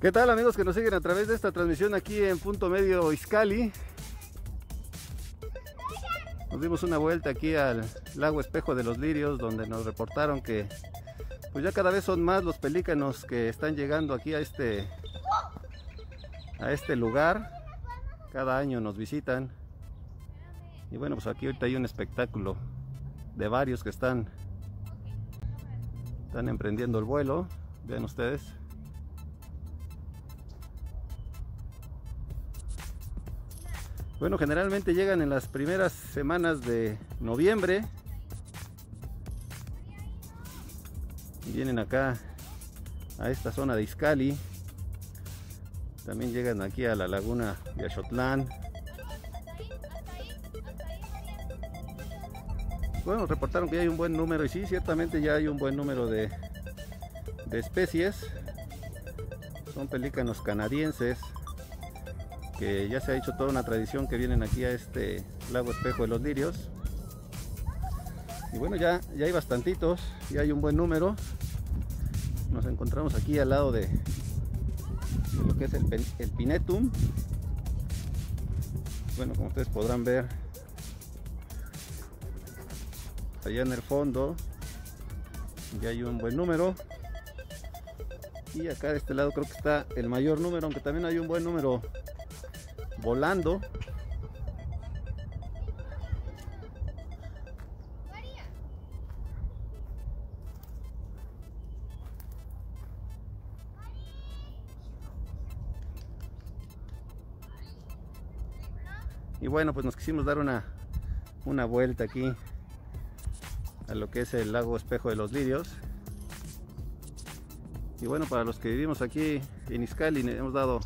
¿Qué tal amigos que nos siguen a través de esta transmisión aquí en Punto Medio Iscali? Nos dimos una vuelta aquí al lago Espejo de los Lirios donde nos reportaron que pues ya cada vez son más los pelícanos que están llegando aquí a este a este lugar. Cada año nos visitan. Y bueno, pues aquí ahorita hay un espectáculo de varios que están están emprendiendo el vuelo. Vean ustedes. Bueno, generalmente llegan en las primeras semanas de noviembre. Vienen acá a esta zona de Iscali. También llegan aquí a la laguna de Achotlán. Bueno, reportaron que hay un buen número y sí, ciertamente ya hay un buen número de, de especies. Son pelícanos canadienses que ya se ha hecho toda una tradición que vienen aquí a este lago espejo de los lirios. Y bueno ya, ya hay bastantitos ya hay un buen número. Nos encontramos aquí al lado de, lo que es el, el pinetum. Bueno como ustedes podrán ver allá en el fondo ya hay un buen número. Y acá de este lado creo que está el mayor número aunque también hay un buen número volando. Y bueno, pues nos quisimos dar una, una vuelta aquí a lo que es el lago Espejo de los Lirios. Y bueno, para los que vivimos aquí en Iscali hemos dado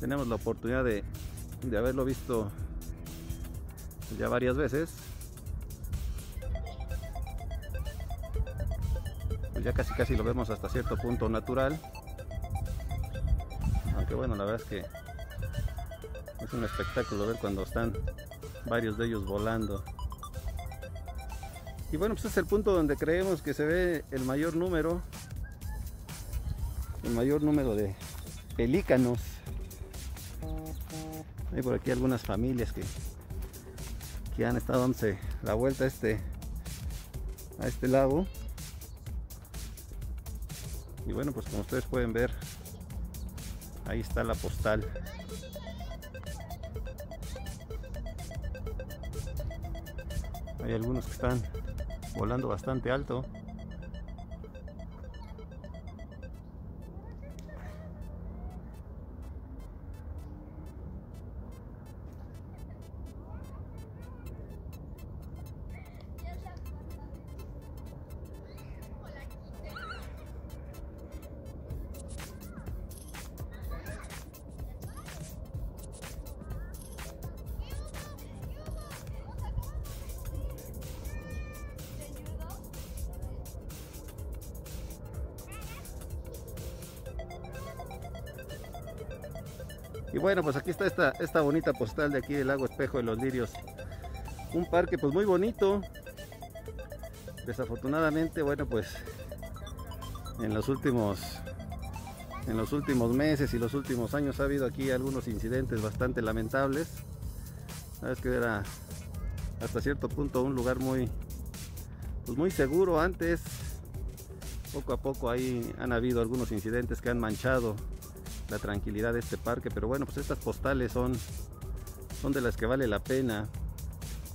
tenemos la oportunidad de, haberlo visto ya varias veces. Pues ya casi casi lo vemos hasta cierto punto natural. Aunque bueno la verdad es que es un espectáculo ver cuando están varios de ellos volando. Y bueno pues es el punto donde creemos que se ve el mayor número el mayor número de pelícanos hay por aquí algunas familias que, que han estado dándose la vuelta a este, a este lago. Y bueno, pues como ustedes pueden ver, ahí está la postal. Hay algunos que están volando bastante alto. Y bueno, pues aquí está esta, esta bonita postal de aquí del lago Espejo de los Lirios. Un parque pues muy bonito. Desafortunadamente, bueno pues en los últimos en los últimos meses y los últimos años ha habido aquí algunos incidentes bastante lamentables. Sabes que era hasta cierto punto un lugar muy pues muy seguro antes. Poco a poco ahí han habido algunos incidentes que han manchado la tranquilidad de este parque. Pero bueno, pues estas postales son, son de las que vale la pena.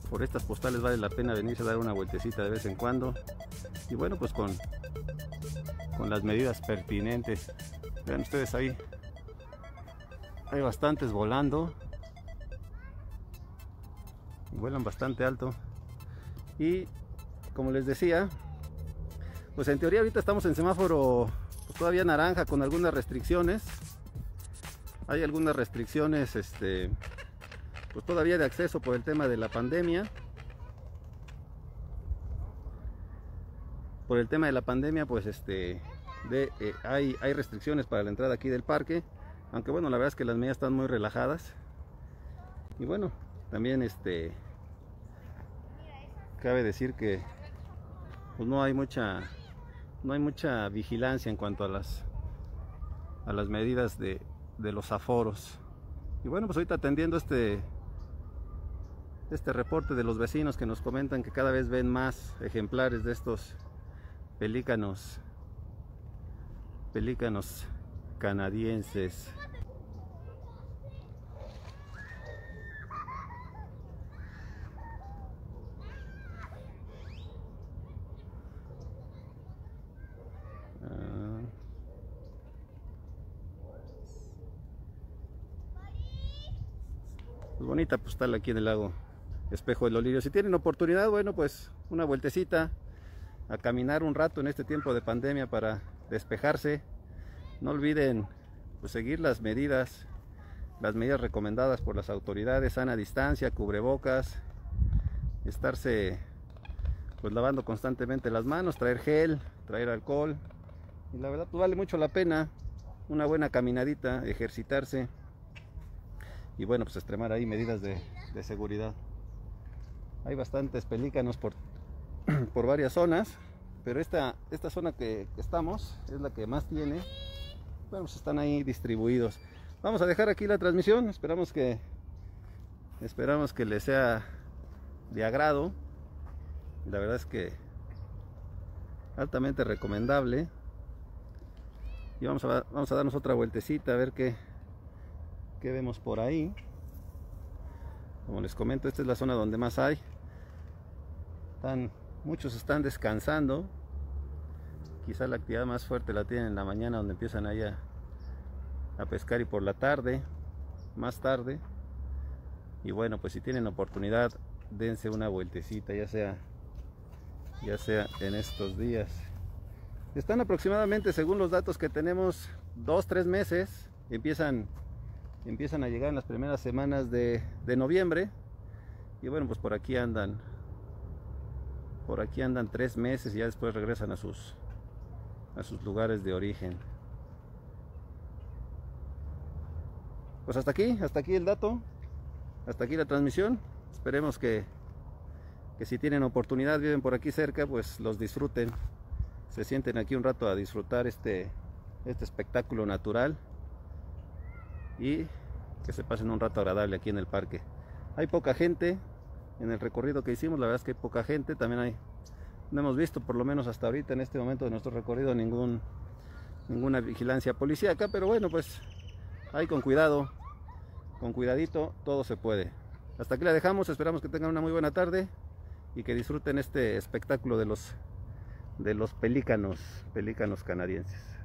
Por estas postales vale la pena venirse a dar una vueltecita de vez en cuando. Y bueno, pues con, con las medidas pertinentes. Vean ustedes ahí. Hay bastantes volando. Vuelan bastante alto. Y como les decía, pues en teoría ahorita estamos en semáforo pues todavía naranja con algunas restricciones hay algunas restricciones este, pues todavía de acceso por el tema de la pandemia. Por el tema de la pandemia, pues este, eh, hay, hay restricciones para la entrada aquí del parque. Aunque bueno, la verdad es que las medidas están muy relajadas. Y bueno, también este cabe decir que pues no hay mucha no hay mucha vigilancia en cuanto a las a las medidas de, de los aforos. Y bueno, pues ahorita atendiendo este este reporte de los vecinos que nos comentan que cada vez ven más ejemplares de estos pelícanos pelícanos canadienses Pues bonita postal aquí en el lago Espejo del Olirio. Si tienen oportunidad, bueno, pues una vueltecita a caminar un rato en este tiempo de pandemia para despejarse. No olviden pues, seguir las medidas, las medidas recomendadas por las autoridades, sana distancia, cubrebocas, estarse pues lavando constantemente las manos, traer gel, traer alcohol. Y la verdad pues vale mucho la pena una buena caminadita, ejercitarse y bueno pues extremar ahí medidas de, seguridad. Hay bastantes pelícanos por, por varias zonas, pero esta, esta zona que, estamos es la que más tiene. Bueno, pues están ahí distribuidos. Vamos a dejar aquí la transmisión, esperamos que esperamos que les sea de agrado. La verdad es que altamente recomendable. Y vamos a, vamos a darnos otra vueltecita a ver qué, qué vemos por ahí. Como les comento, esta es la zona donde más hay. Muchos están descansando. Quizá la actividad más fuerte la tienen en la mañana donde empiezan ahí a, pescar y por la tarde, más tarde. Y bueno, pues si tienen oportunidad, dense una vueltecita, ya sea ya sea en estos días. Están aproximadamente, según los datos que tenemos, dos, tres meses. Empiezan empiezan a llegar en las primeras semanas de, noviembre. Y bueno pues por aquí andan por aquí andan tres meses y ya después regresan a sus a sus lugares de origen. Pues hasta aquí hasta aquí el dato hasta aquí la transmisión. Esperemos que que si tienen oportunidad viven por aquí cerca pues los disfruten. Se sienten aquí un rato a disfrutar este este espectáculo natural y que se pasen un rato agradable aquí en el parque. Hay poca gente en el recorrido que hicimos, la verdad es que hay poca gente, también hay, no hemos visto por lo menos hasta ahorita en este momento de nuestro recorrido ninguna vigilancia policíaca, pero bueno pues ahí con cuidado, con cuidadito todo se puede. Hasta aquí la dejamos, esperamos que tengan una muy buena tarde y que disfruten este espectáculo de los de los pelícanos, pelícanos canadienses.